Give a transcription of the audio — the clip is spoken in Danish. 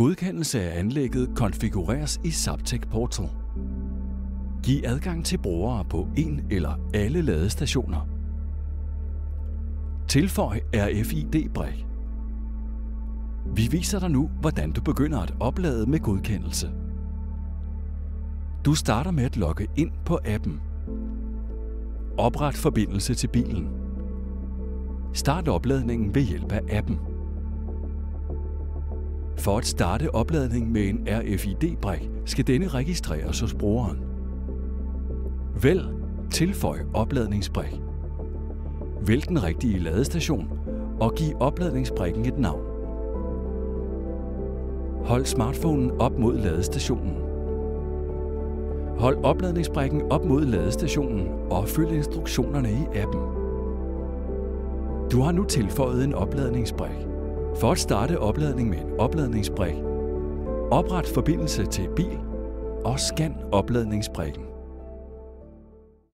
Godkendelse af anlægget konfigureres i Zaptec Portal. Giv adgang til brugere på en eller alle ladestationer. Tilføj RFID-brik. Vi viser dig nu, hvordan du begynder at oplade med godkendelse. Du starter med at logge ind på appen. Opret forbindelse til bilen. Start opladningen ved hjælp af appen. For at starte opladning med en RFID-brik, skal denne registreres hos brugeren. Vælg Tilføj opladningsbrik. Vælg den rigtige ladestation og giv opladningsbrikken et navn. Hold smartphonen op mod ladestationen. Hold opladningsbrikken op mod ladestationen og følg instruktionerne i appen. Du har nu tilføjet en opladningsbrik. For at starte opladning med en opladningsbrik, opret forbindelse til bil og scan opladningsbrikken.